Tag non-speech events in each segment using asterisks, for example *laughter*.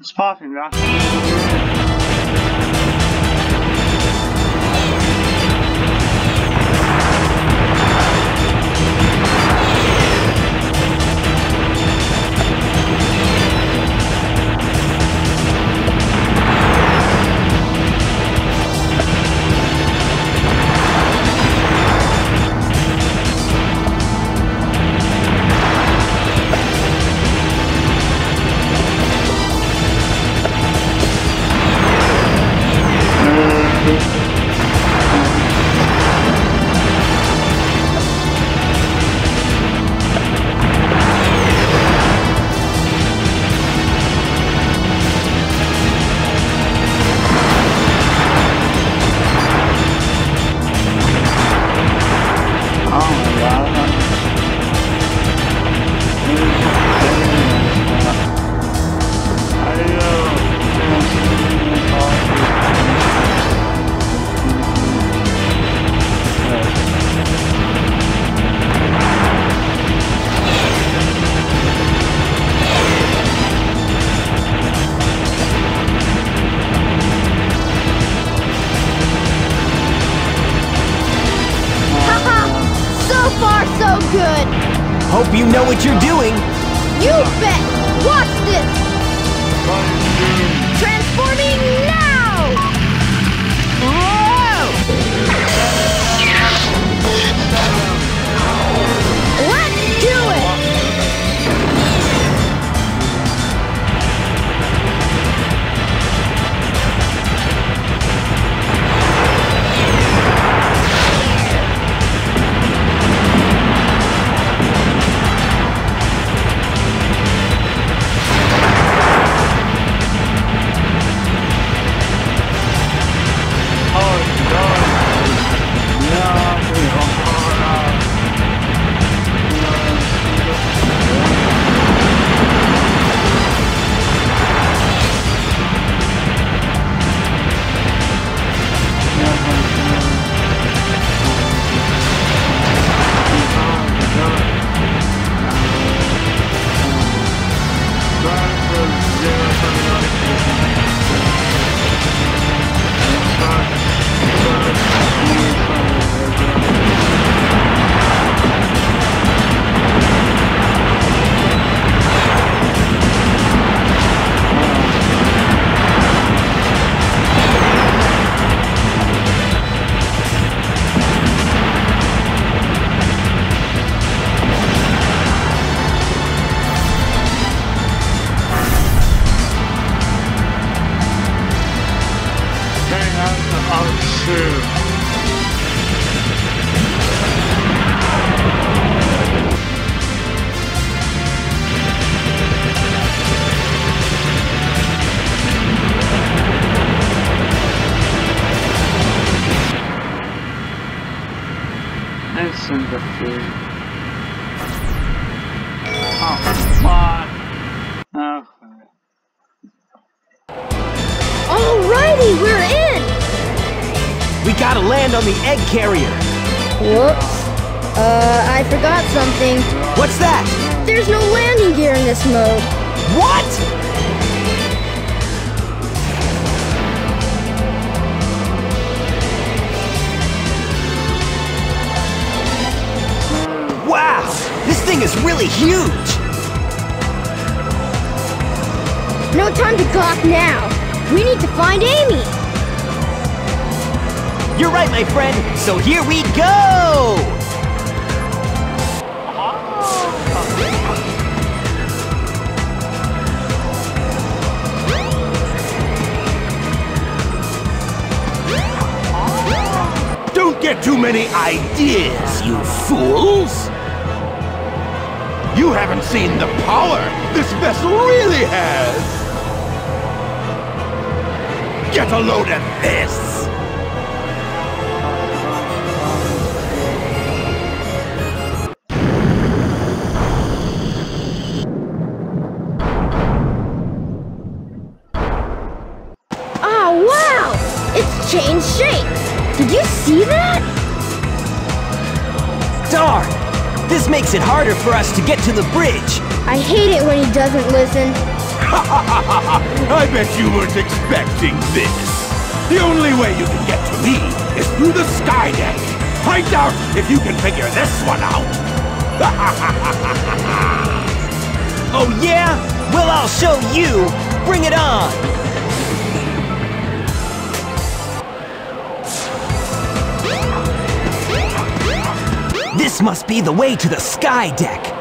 What's popping, Josh? Hope you know what you're doing. You bet! Watch this! Transforming Instant defeat. Oh, fuck. Okay. Alrighty, we're in! We gotta land on the egg carrier. Whoops. Uh, I forgot something. What's that? There's no landing gear in this mode. What? Thing is really huge. No time to gawk now. We need to find Amy. You're right, my friend. So here we go. Don't get too many ideas, you fools! You haven't seen the power this vessel really has! Get a load of this! Ah, wow! It's changed shape. Did you see that? Darn! This makes it harder for us to get to the bridge. I hate it when he doesn't listen. *laughs* I bet you weren't expecting this. The only way you can get to me is through the sky deck. Find out if you can figure this one out. *laughs* Oh yeah? Well, I'll show you! Bring it on! This must be the way to the sky deck.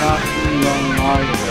Rocky Long Mario.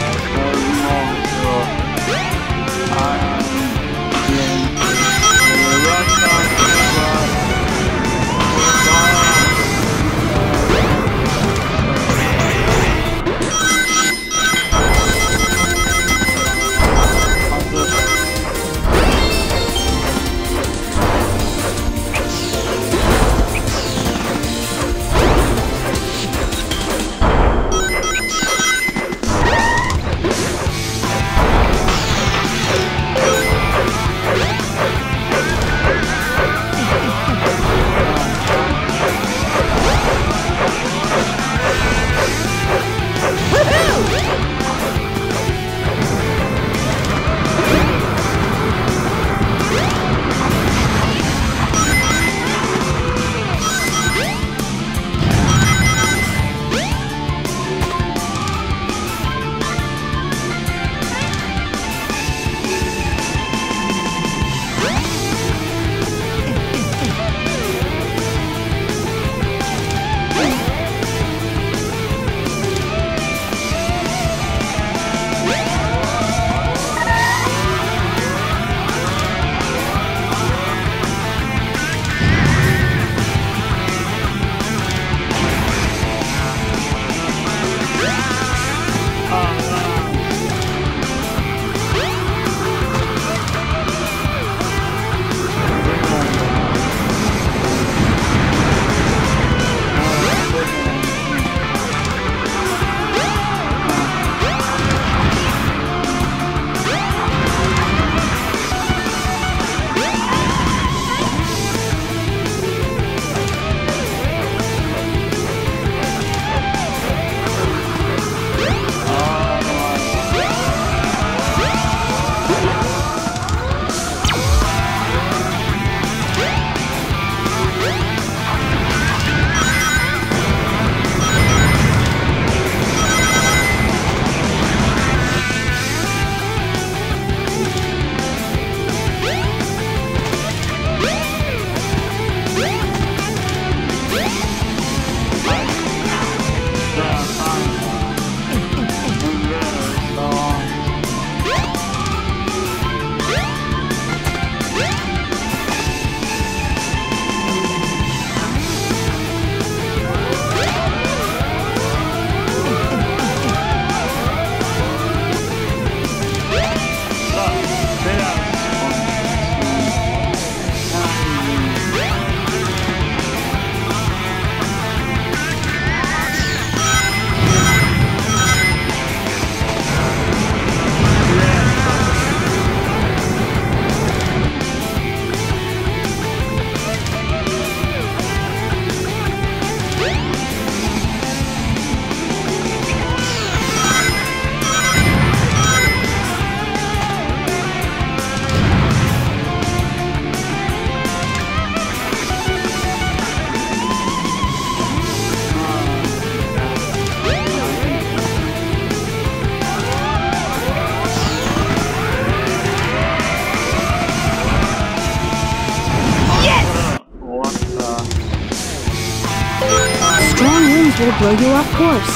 Blow you off course.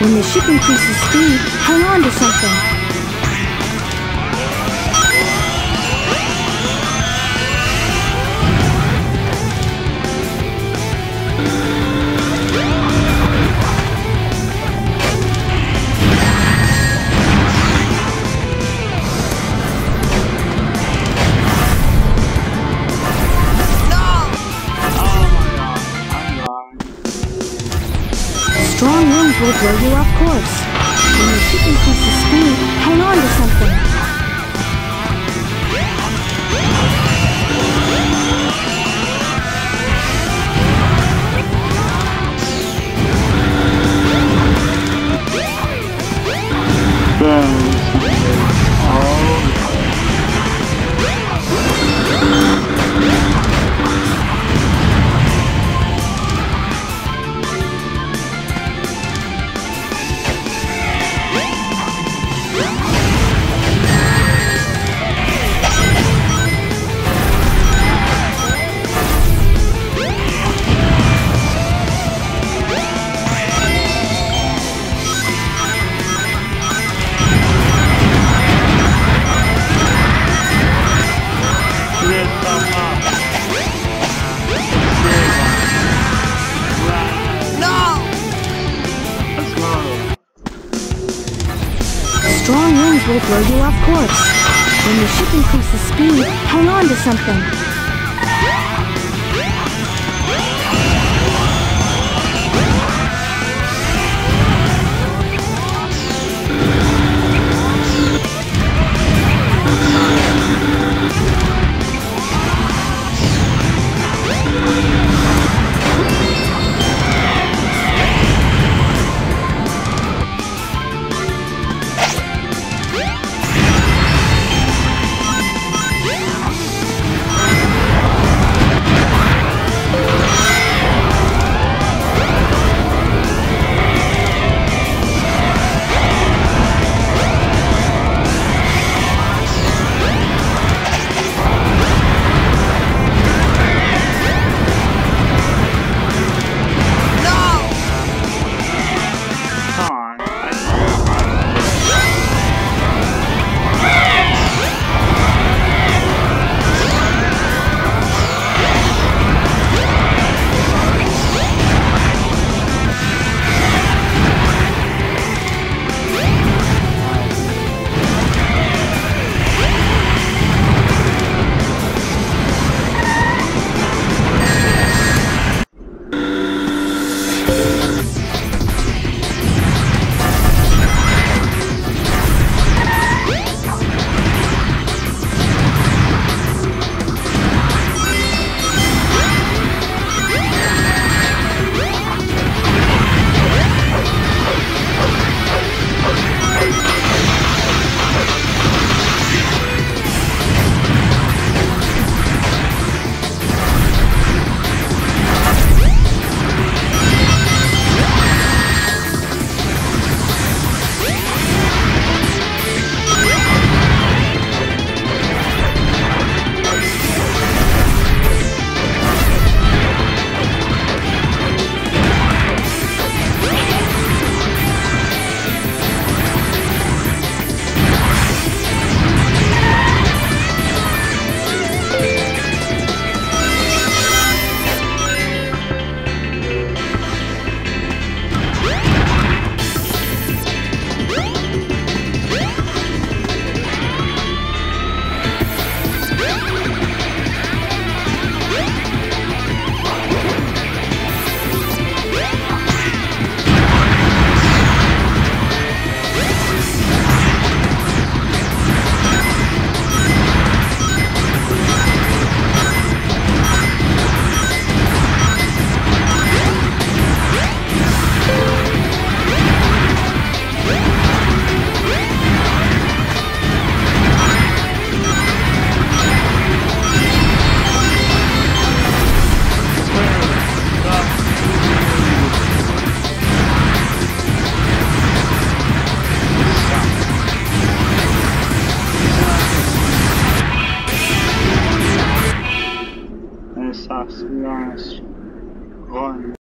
When the ship increases speed, hang on to something. Will blow you off course. When the ship increases speed, hang on to something. Blow you off course. When the ship increases speed, hang on to something.